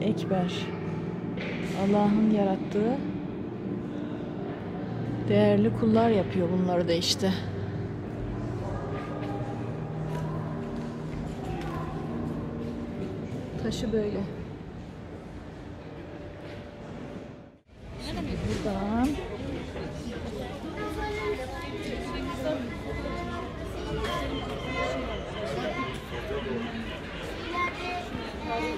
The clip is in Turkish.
Ekber. Allah'ın yarattığı değerli kullar yapıyor bunları da işte. Taşı böyle. Buradan